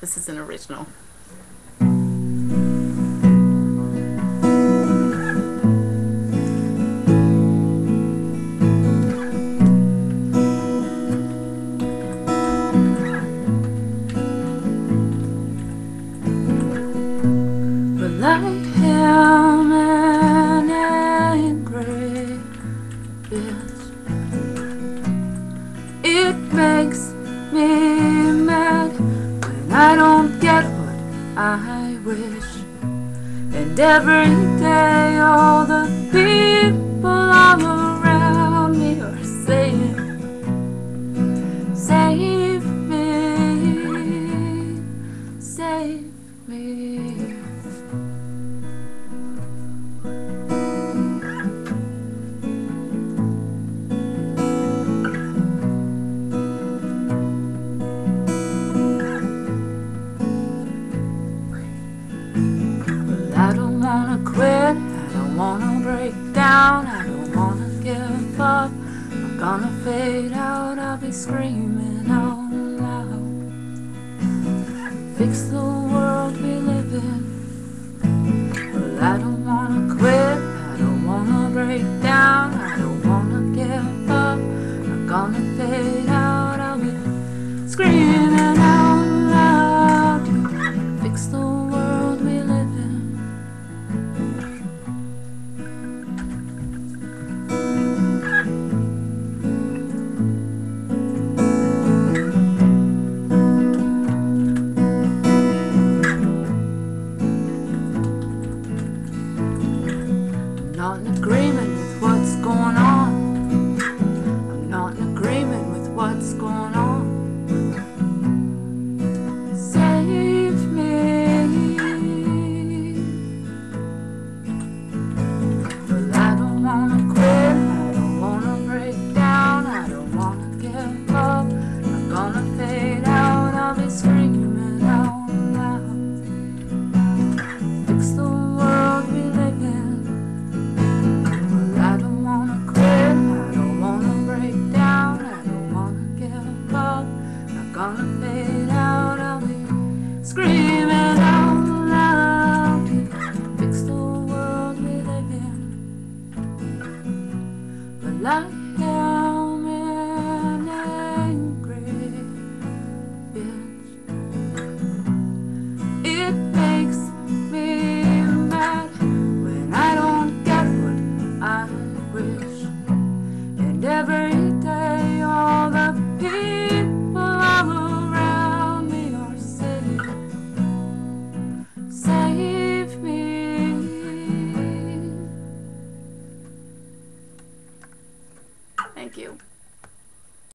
This is an original. light him and angry. I wish, and every day all the wanna break down, I don't wanna give up. I'm gonna fade out, I'll be screaming out loud. Fix the you.